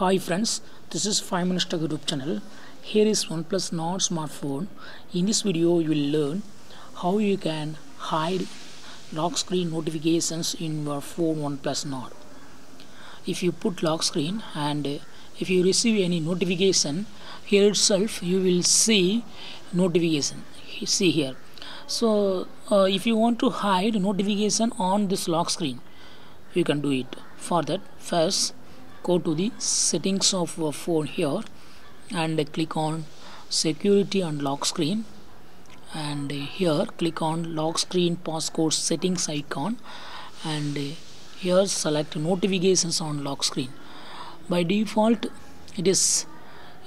Hi friends, this is 5 Minutes Tech YouTube channel. Here is OnePlus Nord smartphone. In this video, you will learn how you can hide lock screen notifications in your phone OnePlus Nord. If you put lock screen and if you receive any notification, here itself you will see notification. See here. So uh, if you want to hide notification on this lock screen, you can do it. For that, first go to the settings of your phone here and click on security and lock screen. And here click on lock screen passcode settings icon. And here select notifications on lock screen. By default it is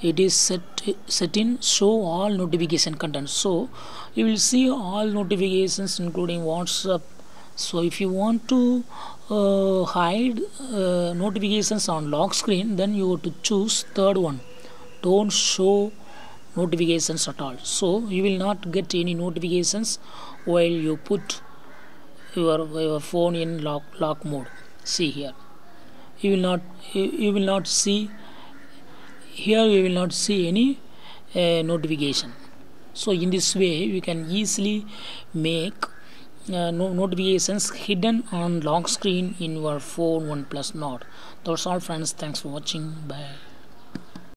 it is set set in show all notification content. So you will see all notifications including whatsapp so if you want to uh, hide uh, notifications on lock screen then you have to choose third one. Don't show notifications at all. So you will not get any notifications while you put your, your phone in lock lock mode. See here. You will not you, you will not see here you will not see any uh, notification. So in this way we can easily make uh, no notifications hidden on lock screen in your phone OnePlus Nord. That's all friends. Thanks for watching. Bye.